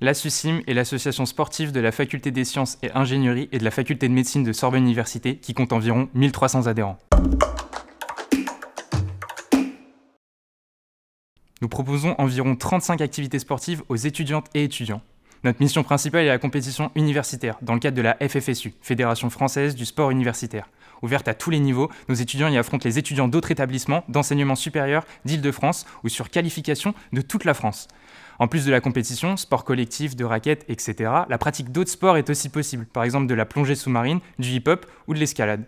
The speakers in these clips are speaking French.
l'ASUCIM est l'association sportive de la Faculté des sciences et ingénierie et de la Faculté de médecine de Sorbonne Université qui compte environ 1300 adhérents. Nous proposons environ 35 activités sportives aux étudiantes et étudiants. Notre mission principale est la compétition universitaire, dans le cadre de la FFSU, Fédération française du sport universitaire. Ouverte à tous les niveaux, nos étudiants y affrontent les étudiants d'autres établissements d'enseignement supérieur d'Île-de-France ou sur qualification de toute la France. En plus de la compétition, sport collectif, de raquettes, etc., la pratique d'autres sports est aussi possible, par exemple de la plongée sous-marine, du hip-hop ou de l'escalade.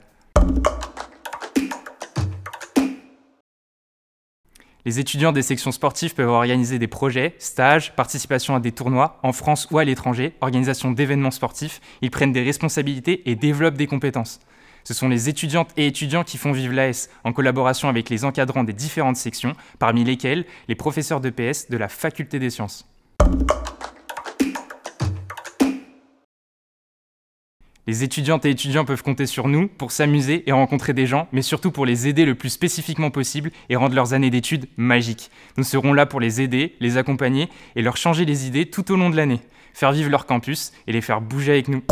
Les étudiants des sections sportives peuvent organiser des projets, stages, participation à des tournois, en France ou à l'étranger, organisation d'événements sportifs, ils prennent des responsabilités et développent des compétences. Ce sont les étudiantes et étudiants qui font vivre l'AS en collaboration avec les encadrants des différentes sections, parmi lesquels les professeurs de PS de la Faculté des sciences. Les étudiantes et étudiants peuvent compter sur nous pour s'amuser et rencontrer des gens, mais surtout pour les aider le plus spécifiquement possible et rendre leurs années d'études magiques. Nous serons là pour les aider, les accompagner et leur changer les idées tout au long de l'année, faire vivre leur campus et les faire bouger avec nous.